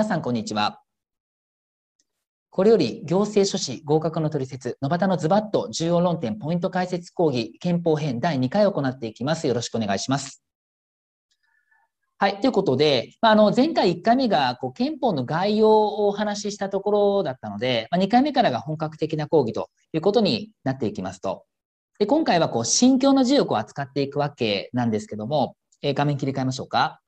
皆さん、こんにちは。これより行政書士合格の取説、野端のズバッと重要論点ポイント解説講義憲法編第2回を行っていきます。よろしくお願いします。はい。ということで、まあ、あの、前回1回目が、こう、憲法の概要をお話ししたところだったので、まあ、2回目からが本格的な講義ということになっていきますと。で、今回は、こう、心境の自由を扱っていくわけなんですけども、えー、画面切り替えましょうか。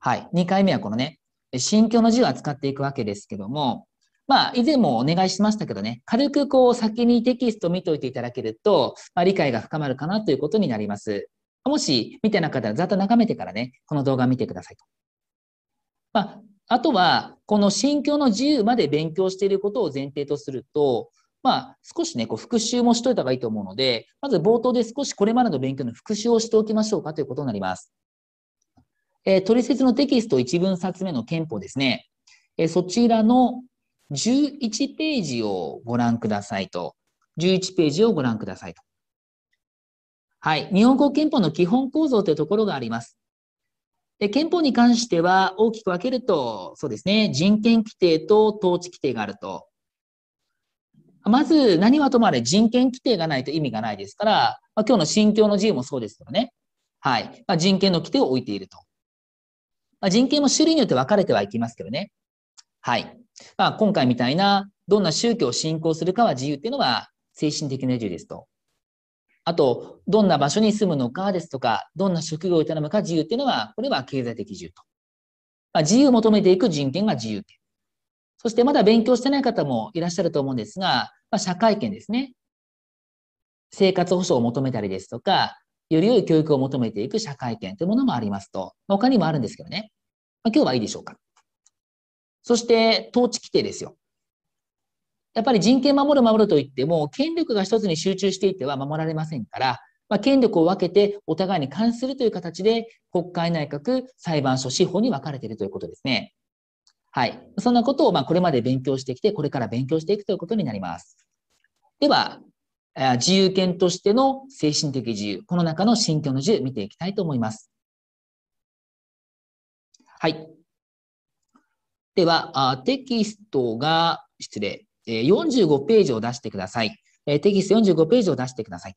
はい。2回目はこのね、心境の自由を扱っていくわけですけども、まあ、以前もお願いしましたけどね、軽くこう先にテキストを見といていただけると、まあ、理解が深まるかなということになります。もし見てなかったらざっと眺めてからね、この動画を見てくださいと。まあ、あとは、この心境の自由まで勉強していることを前提とすると、まあ、少しね、こう復習もしといた方がいいと思うので、まず冒頭で少しこれまでの勉強の復習をしておきましょうかということになります。えー、取説のテキスト1分冊目の憲法ですね。えー、そちらの11ページをご覧くださいと。11ページをご覧くださいと。はい。日本国憲法の基本構造というところがあります。で憲法に関しては大きく分けると、そうですね、人権規定と統治規定があると。まず何はともあれ人権規定がないと意味がないですから、まあ、今日の信教の自由もそうですけどね。はい。まあ、人権の規定を置いていると。まあ、人権も種類によって分かれてはいきますけどね。はい。まあ、今回みたいな、どんな宗教を信仰するかは自由っていうのは精神的な自由ですと。あと、どんな場所に住むのかですとか、どんな職業を営むか自由っていうのは、これは経済的自由と。まあ、自由を求めていく人権が自由権。そしてまだ勉強してない方もいらっしゃると思うんですが、まあ、社会権ですね。生活保障を求めたりですとか、より良い教育を求めていく社会権というものもありますと。他にもあるんですけどね。まあ、今日はいいでしょうか。そして、統治規定ですよ。やっぱり人権守る守るといっても、権力が一つに集中していては守られませんから、まあ、権力を分けてお互いに監視するという形で、国会内閣、裁判所、司法に分かれているということですね。はい。そんなことを、ま、これまで勉強してきて、これから勉強していくということになります。では、自由権としての精神的自由、この中の信教の自由、見ていきたいと思います。はい。では、テキストが、失礼、45ページを出してください。テキスト45ページを出してください。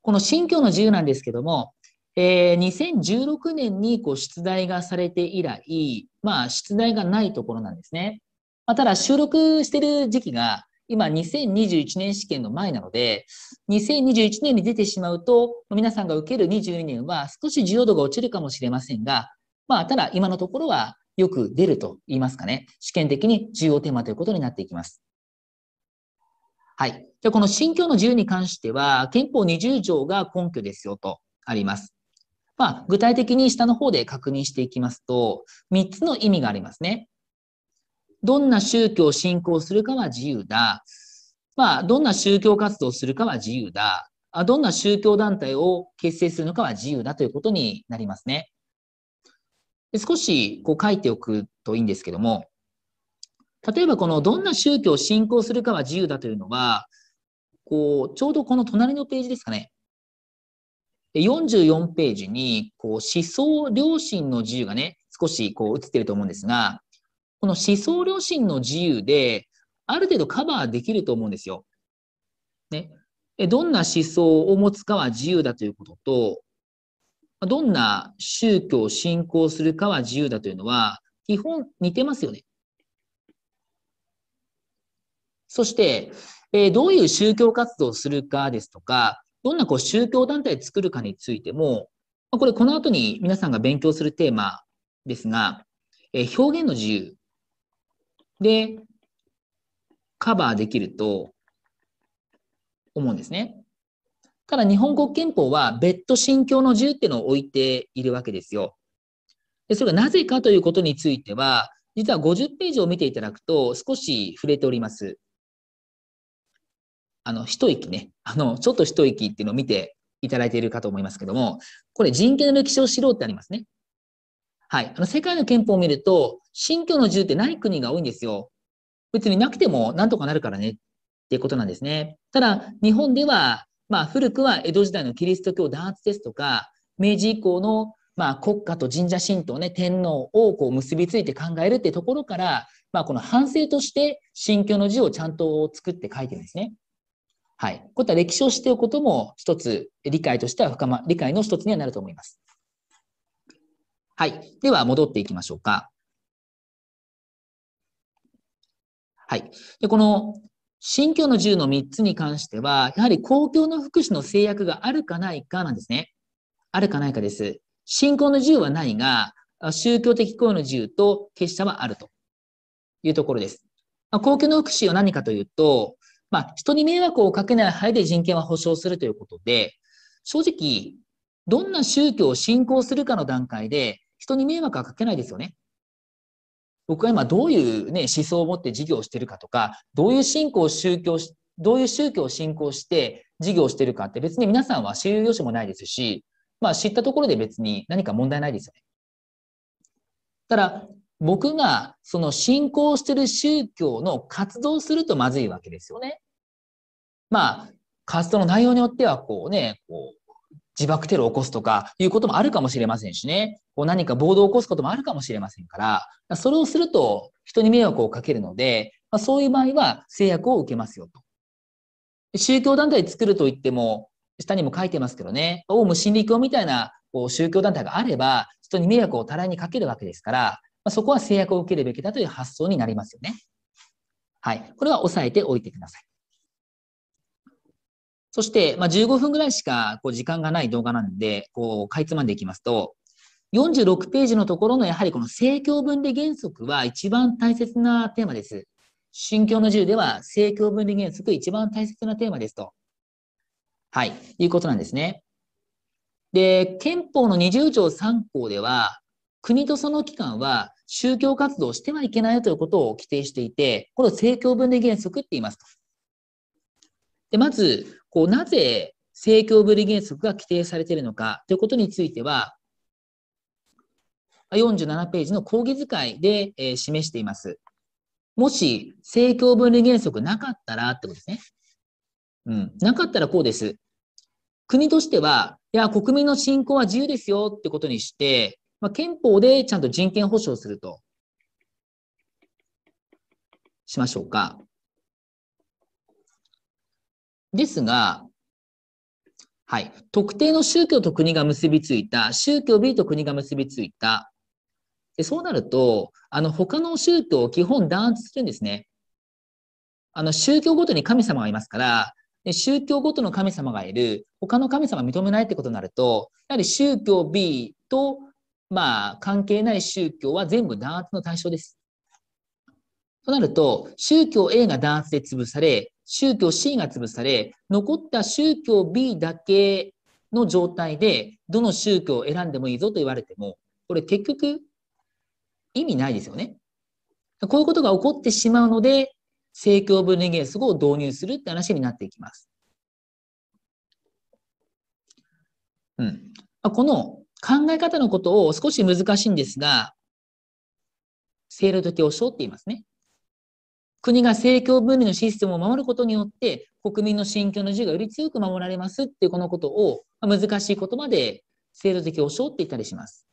この信教の自由なんですけども、えー、2016年にこう出題がされて以来、まあ、出題がないところなんですね。まあ、ただ、収録してる時期が、今、2021年試験の前なので、2021年に出てしまうと、皆さんが受ける22年は少し需要度が落ちるかもしれませんが、まあ、ただ、今のところはよく出ると言いますかね、試験的に重要テーマということになっていきます。はい。じゃ、この信教の自由に関しては、憲法20条が根拠ですよとあります。まあ、具体的に下の方で確認していきますと、3つの意味がありますね。どんな宗教を信仰するかは自由だ。まあ、どんな宗教活動をするかは自由だ。どんな宗教団体を結成するのかは自由だということになりますね。少しこう書いておくといいんですけども、例えばこのどんな宗教を信仰するかは自由だというのは、こう、ちょうどこの隣のページですかね。44ページに、こう、思想良心の自由がね、少しこう映ってると思うんですが、この思想良心の自由で、ある程度カバーできると思うんですよ。ね。どんな思想を持つかは自由だということと、どんな宗教を信仰するかは自由だというのは、基本似てますよね。そして、え、どういう宗教活動をするかですとか、どんなこう宗教団体を作るかについても、これこの後に皆さんが勉強するテーマですが、え、表現の自由でカバーできると思うんですね。ただ日本国憲法は別途信教の自由っていうのを置いているわけですよ。でそれがなぜかということについては、実は50ページを見ていただくと少し触れております。あの、一息ね、あの、ちょっと一息っていうのを見ていただいているかと思いますけども、これ人権の歴史を知ろうってありますね。はい。あの、世界の憲法を見ると、信教の自由ってない国が多いんですよ。別になくてもなんとかなるからねっていうことなんですね。ただ、日本ではまあ、古くは江戸時代のキリスト教弾圧ですとか、明治以降のまあ、国家と神社神道ね、天皇をこう結びついて考えるってところから、まあ、この反省として信教の字をちゃんと作って書いてるんですね。はい。こういった歴史を知っておくことも一つ理解としては深ま、理解の一つにはなると思います。はい。では戻っていきましょうか。はい。で、この信教の自由の3つに関しては、やはり公共の福祉の制約があるかないかなんですね。あるかないかです。信仰の自由はないが、宗教的行為の自由と結社はあるというところです。まあ、公共の福祉は何かというと、まあ、人に迷惑をかけない範囲で人権は保障するということで、正直、どんな宗教を信仰するかの段階で、人に迷惑はかけないですよね。僕は今どういうね、思想を持って事業をしてるかとか、どういう信仰を宗教し、どういう宗教を信仰して事業をしてるかって別に皆さんは知る由もないですし、まあ知ったところで別に何か問題ないですよね。ただ、僕がその信仰してる宗教の活動するとまずいわけですよね。まあ、活動の内容によっては、こうね、こう、自爆テロを起こすとかいうこともあるかもしれませんしね、こう何か暴動を起こすこともあるかもしれませんから、それをすると人に迷惑をかけるので、まあ、そういう場合は制約を受けますよと。宗教団体作ると言っても、下にも書いてますけどね、オウム真理教みたいなこう宗教団体があれば、人に迷惑を多大にかけるわけですから、まあ、そこは制約を受けるべきだという発想になりますよね。はい。これは押さえておいてください。そして、まあ、15分ぐらいしかこう時間がない動画なんで、こう、かいつまんでいきますと、46ページのところのやはりこの政教分離原則は一番大切なテーマです。信教の自由では政教分離原則一番大切なテーマですと。はい、いうことなんですね。で、憲法の20条3項では、国とその機関は宗教活動をしてはいけないということを規定していて、これを政教分離原則って言いますと。で、まず、こう、なぜ政教分離原則が規定されているのかということについては、47ページの講義使いで、えー、示しています。もし、政教分離原則なかったらってことですね。うん。なかったらこうです。国としては、いや、国民の信仰は自由ですよってことにして、まあ、憲法でちゃんと人権保障すると。しましょうか。ですが、はい。特定の宗教と国が結びついた、宗教 B と国が結びついた。でそうなると、あの、他の宗教を基本弾圧するんですね。あの、宗教ごとに神様がいますから、で宗教ごとの神様がいる、他の神様認めないってことになると、やはり宗教 B と、まあ、関係ない宗教は全部弾圧の対象です。となると、宗教 A が弾圧で潰され、宗教 C が潰され、残った宗教 B だけの状態で、どの宗教を選んでもいいぞと言われても、これ結局意味ないですよね。こういうことが起こってしまうので、政教分離原則を導入するって話になっていきます。うん。この考え方のことを少し難しいんですが、制度的保障って言いますね。国が政教分離のシステムを守ることによって、国民の信教の自由がより強く守られますっていうこのことを、難しい言葉で制度的保障って言ったりします。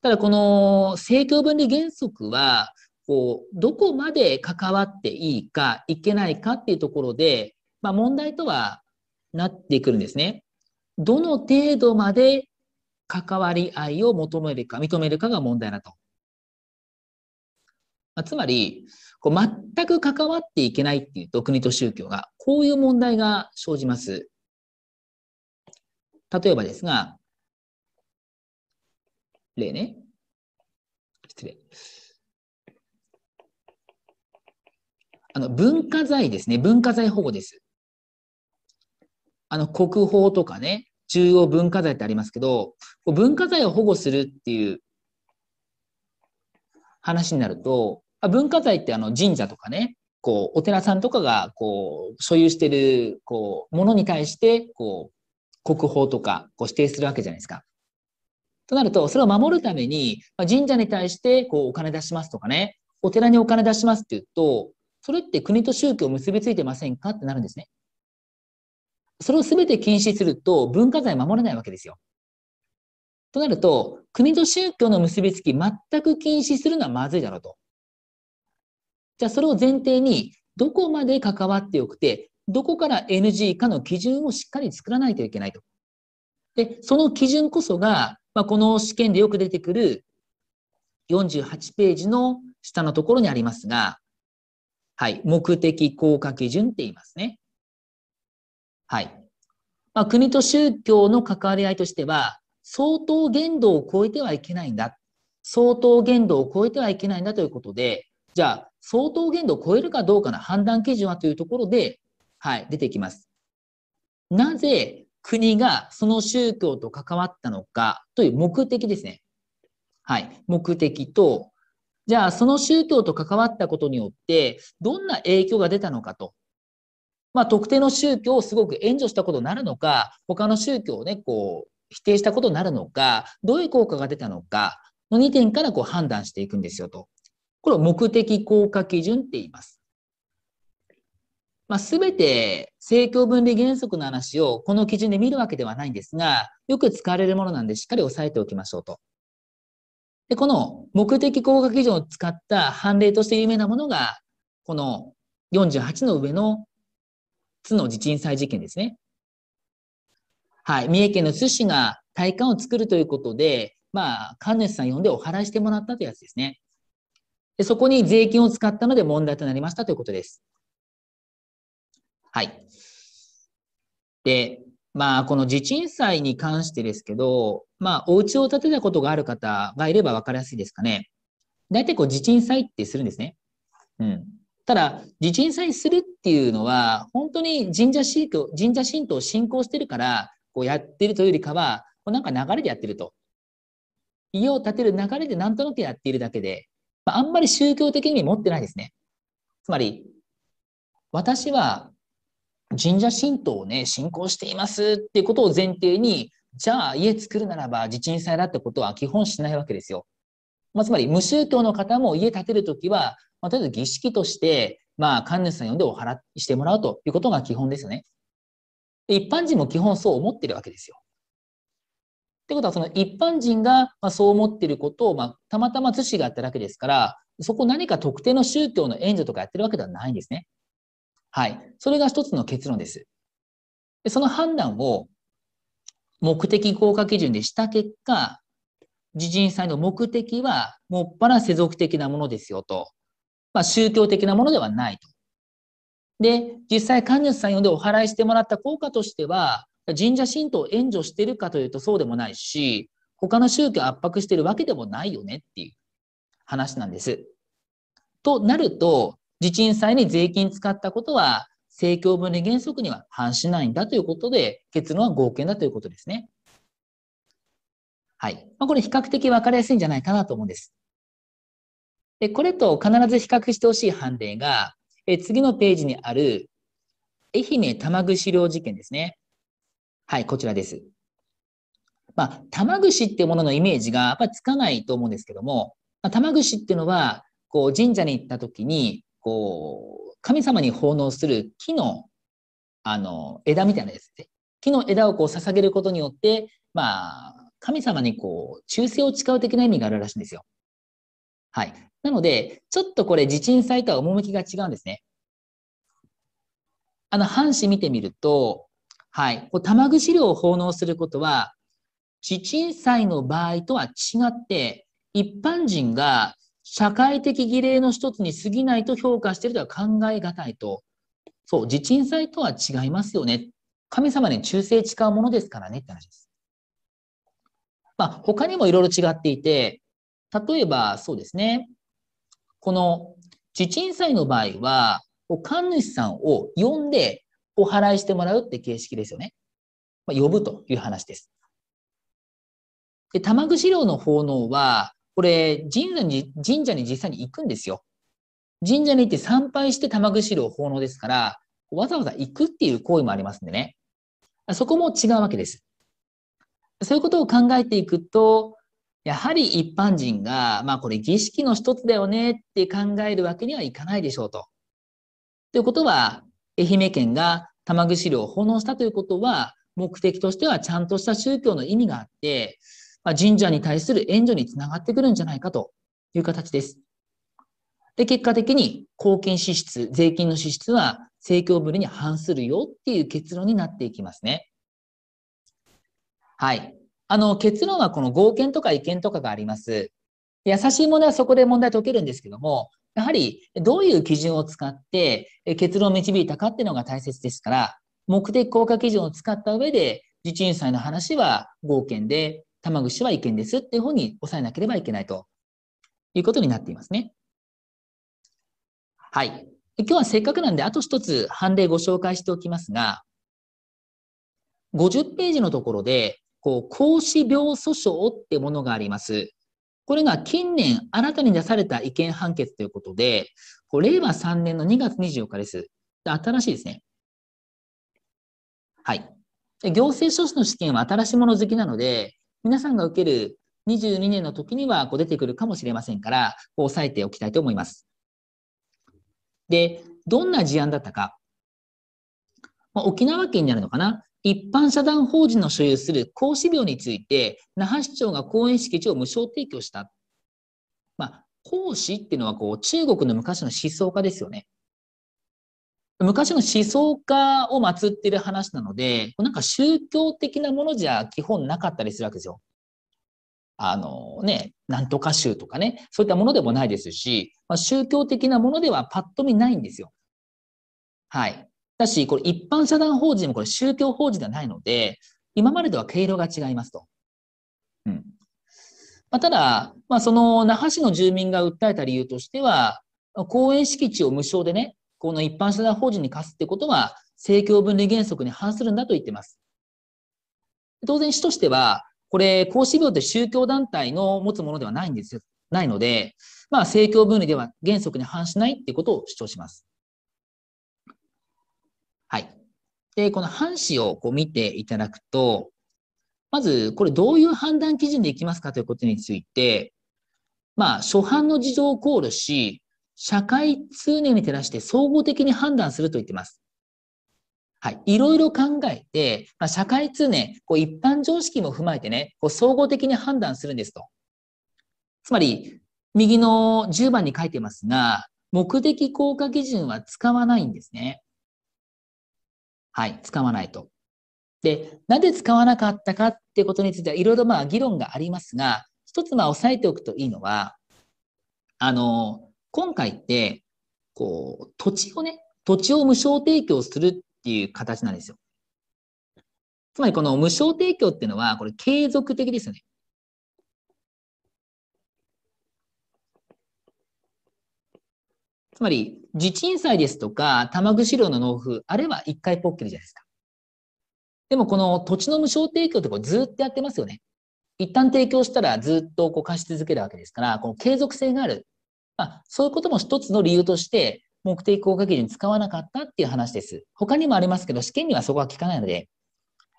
ただこの政教分離原則は、こう、どこまで関わっていいか、いけないかっていうところで、まあ問題とはなってくるんですね。どの程度まで関わり合いを求めるか、認めるかが問題だと。まあ、つまり、こう全く関わっていけないっていうと、国と宗教が、こういう問題が生じます。例えばですが、例ね。失礼。あの、文化財ですね。文化財保護です。あの、国宝とかね、重要文化財ってありますけど、文化財を保護するっていう話になると、文化財ってあの神社とかね、こう、お寺さんとかが、こう、所有してる、こう、ものに対して、こう、国宝とか、こう、指定するわけじゃないですか。となると、それを守るために、ま神社に対して、こう、お金出しますとかね、お寺にお金出しますって言うと、それって国と宗教を結びついてませんかってなるんですね。それを全て禁止すると、文化財守れないわけですよ。となると、国と宗教の結びつき全く禁止するのはまずいだろうと。じゃあそれを前提に、どこまで関わってよくて、どこから NG かの基準をしっかり作らないといけないと。で、その基準こそが、まあ、この試験でよく出てくる48ページの下のところにありますが、はい、目的効果基準って言いますね。はい。まあ、国と宗教の関わり合いとしては、相当限度を超えてはいけないんだ。相当限度を超えてはいけないんだということで、じゃあ、相当限度を超えるかどうかの判断基準はというところで、はい、出てきます。なぜ国がその宗教と関わったのかという目的ですね。はい、目的と、じゃあその宗教と関わったことによって、どんな影響が出たのかと。まあ、特定の宗教をすごく援助したことになるのか、他の宗教をね、こう、否定したことになるのか、どういう効果が出たのかの2点からこう判断していくんですよと。これを目的効果基準って言います。まあ、全て政教分離原則の話をこの基準で見るわけではないんですが、よく使われるものなんでしっかり押さえておきましょうと。で、この目的効果基準を使った判例として有名なものが、この48の上の津の地震災事件ですね。はい。三重県の津市が体感を作るということで、まあ、神主さん呼んでお払いしてもらったというやつですね。でそこに税金を使ったので問題となりましたということです。はい。で、まあ、この地震災に関してですけど、まあ、お家を建てたことがある方がいれば分かりやすいですかね。大体こう地震災ってするんですね。うん。ただ、地震災するっていうのは、本当に神社神道、神社神道を信仰してるから、こうやってるというよりかは、こうなんか流れでやってると。家を建てる流れでなんとなくやっているだけで、まあ、あんまり宗教的に持ってないですね。つまり、私は神社神道をね、信仰していますっていうことを前提に、じゃあ家作るならば地震災だってことは基本しないわけですよ。まあ、つまり無宗教の方も家建てるときは、まあ、とりあえず儀式として、まあ、神主さん呼んでお払いしてもらうということが基本ですよね。一般人も基本そう思ってるわけですよ。ってことは、その一般人がまそう思ってることを、まあ、たまたま津市がやっただけですから、そこ何か特定の宗教の援助とかやってるわけではないんですね。はい。それが一つの結論です。でその判断を目的効果基準でした結果、地震祭の目的は、もっぱら世俗的なものですよと。まあ、宗教的なものではないと。で、実際神主さん呼んでお払いしてもらった効果としては、神社神道を援助してるかというとそうでもないし、他の宗教を圧迫してるわけでもないよねっていう話なんです。となると、地震祭に税金使ったことは、政教分離原則には反しないんだということで、結論は合憲だということですね。はい。まあ、これ比較的分かりやすいんじゃないかなと思うんです。で、これと必ず比較してほしい判例が、え次のページにある愛媛玉串料事件ですね。はい、こちらです。まあ、玉串っていうもののイメージがやっぱりつかないと思うんですけども、まあ、玉串っていうのは、こう神社に行った時に、こう、神様に奉納する木の、あの、枝みたいなですね。木の枝をこう捧げることによって、まあ、神様にこう、忠誠を誓う的な意味があるらしいんですよ。はい。なので、ちょっとこれ、地鎮祭とは趣が違うんですね。あの、半紙見てみると、はい。こう玉串料を奉納することは、地鎮祭の場合とは違って、一般人が社会的儀礼の一つに過ぎないと評価しているとは考えがたいと。そう、地鎮祭とは違いますよね。神様に忠誠誓うものですからねって話です。まあ、他にもいろいろ違っていて、例えばそうですね、この地鎮祭の場合は、神主さんを呼んでお払いしてもらうって形式ですよね。まあ、呼ぶという話です。で、玉串料の奉納は、これ、神社に、神社に実際に行くんですよ。神社に行って参拝して玉串料奉納ですから、わざわざ行くっていう行為もありますんでね。そこも違うわけです。そういうことを考えていくと、やはり一般人が、まあこれ儀式の一つだよねって考えるわけにはいかないでしょうと。ということは、愛媛県が玉串料を奉納したということは、目的としてはちゃんとした宗教の意味があって、まあ、神社に対する援助につながってくるんじゃないかという形です。で、結果的に公金支出、税金の支出は政教分離に反するよっていう結論になっていきますね。はい。あの、結論はこの合憲とか違憲とかがあります。優しい問題はそこで問題解けるんですけども、やはりどういう基準を使って結論を導いたかっていうのが大切ですから、目的効果基準を使った上で、自治委員裁の話は合憲で、玉串は違憲ですっていうふうに抑えなければいけないということになっていますね。はい。今日はせっかくなんで、あと一つ判例ご紹介しておきますが、50ページのところで、こう、孔子病訴訟ってものがあります。これが近年新たに出された違憲判決ということで、こう令和3年の2月24日です。新しいですね。はい。行政書士の試験は新しいもの好きなので、皆さんが受ける22年の時にはこう出てくるかもしれませんから、こう押さえておきたいと思います。で、どんな事案だったか。まあ、沖縄県になるのかな一般社団法人の所有する孔子廟について、那覇市長が公園敷地を無償提供した。まあ、孔子っていうのはこう中国の昔の思想家ですよね。昔の思想家を祀ってる話なので、なんか宗教的なものじゃ基本なかったりするわけですよ。あのね、なんとか宗とかね、そういったものでもないですし、まあ、宗教的なものではパッと見ないんですよ。はい。だし、これ一般社団法人もこれ宗教法人ではないので、今までとは経路が違いますと。うん。まあ、ただ、まあ、その那覇市の住民が訴えた理由としては、公園敷地を無償でね、この一般社団法人に貸すってことは、政教分離原則に反するんだと言ってます。当然、市としては、これ、孔子廟って宗教団体の持つものではないんですよ。ないので、まあ、政教分離では原則に反しないってことを主張します。はい。で、この反視をこう見ていただくと、まず、これどういう判断基準でいきますかということについて、まあ、初版の事情を考慮し、社会通念に照らして総合的に判断すると言ってます。はい。いろいろ考えて、まあ、社会通念、こう一般常識も踏まえてね、こう総合的に判断するんですと。つまり、右の10番に書いてますが、目的効果基準は使わないんですね。はい、使わないと。で、なぜ使わなかったかってことについてはいろいろまあ議論がありますが、一つまあ押さえておくといいのは、あの、今回って、こう、土地をね、土地を無償提供するっていう形なんですよ。つまりこの無償提供っていうのは、これ継続的ですよね。つまり、地鎮祭ですとか、玉串料の納付、あれは一回ポッキリじゃないですか。でも、この土地の無償提供ってこれずっとやってますよね。一旦提供したらずっとこう貸し続けるわけですから、この継続性がある。まあ、そういうことも一つの理由として、目的効果基準使わなかったっていう話です。他にもありますけど、試験にはそこは聞かないので、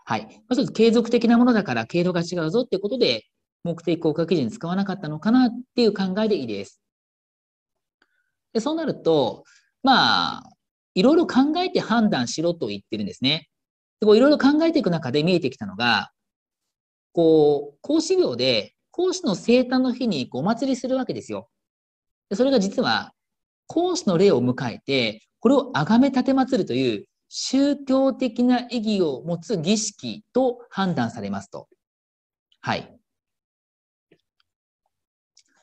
はい。まず継続的なものだから経路が違うぞっていうことで、目的効果基準使わなかったのかなっていう考えでいいです。でそうなると、まあ、いろいろ考えて判断しろと言ってるんですね。でこういろいろ考えていく中で見えてきたのが、こう、孔子廟で、孔子の生誕の日にお祭りするわけですよ。でそれが実は、孔子の霊を迎えて、これを崇め立て祭るという宗教的な意義を持つ儀式と判断されますと。はい。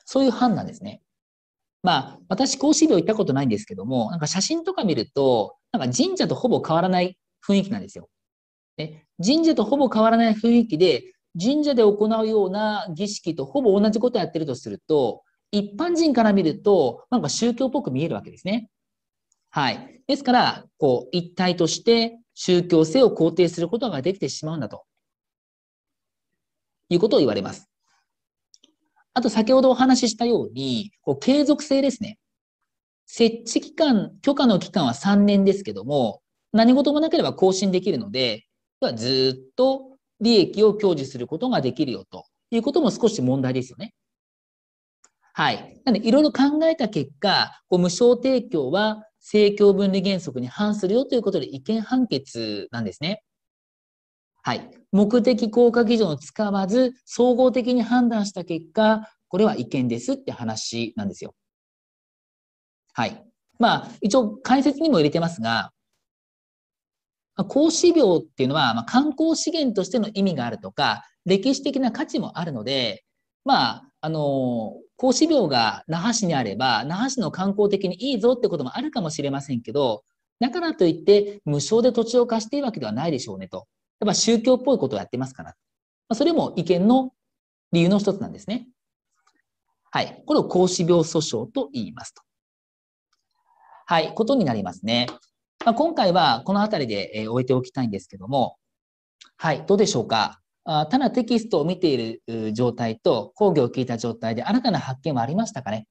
そういう判断ですね。まあ、私、孔子廟行ったことないんですけども、なんか写真とか見ると、なんか神社とほぼ変わらない雰囲気なんですよ。ね、神社とほぼ変わらない雰囲気で、神社で行うような儀式とほぼ同じことをやってるとすると、一般人から見ると、なんか宗教っぽく見えるわけですね。はい。ですから、こう、一体として宗教性を肯定することができてしまうんだと。いうことを言われます。あと先ほどお話ししたように、こう継続性ですね。設置期間、許可の期間は3年ですけども、何事もなければ更新できるので、ずっと利益を享受することができるよということも少し問題ですよね。はい。なので、いろいろ考えた結果、こう無償提供は政教分離原則に反するよということで違憲判決なんですね。はい。目的効果基準を使わず、総合的に判断した結果、これは違憲ですって話なんですよ。はい。まあ、一応解説にも入れてますが、孔子廟っていうのは、まあ、観光資源としての意味があるとか、歴史的な価値もあるので、まあ、あの、孔子廟が那覇市にあれば、那覇市の観光的にいいぞってこともあるかもしれませんけど、だからといって無償で土地を貸しているわけではないでしょうねと。やっぱ宗教っぽいことをやってますから。ま、それも違憲の理由の一つなんですね。はい。これを孔子病訴訟と言いますと。はい。ことになりますね。まあ、今回はこの辺りでえ終えておきたいんですけども、はい。どうでしょうか。あただテキストを見ている状態と講義を聞いた状態で新たな発見はありましたかね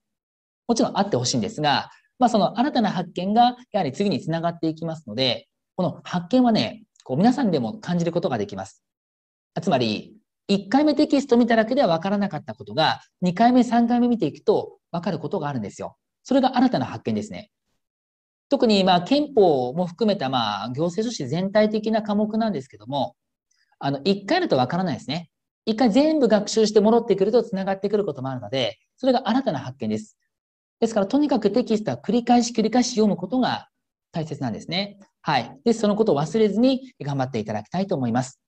もちろんあってほしいんですが、まあ、その新たな発見がやはり次につながっていきますので、この発見はね、こう皆さんでも感じることができます。つまり、1回目テキスト見ただけでは分からなかったことが、2回目、3回目見ていくと分かることがあるんですよ。それが新たな発見ですね。特に、まあ、憲法も含めた、まあ、行政書士全体的な科目なんですけども、あの、1回だと分からないですね。1回全部学習して戻ってくると繋がってくることもあるので、それが新たな発見です。ですから、とにかくテキストは繰り返し繰り返し読むことが大切なんですね。はい。で、そのことを忘れずに頑張っていただきたいと思います。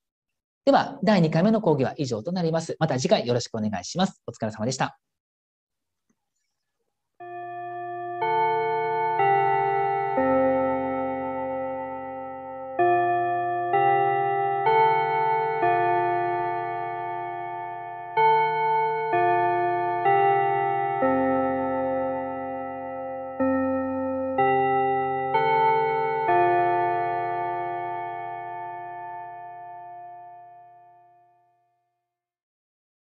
では、第2回目の講義は以上となります。また次回よろしくお願いします。お疲れ様でした。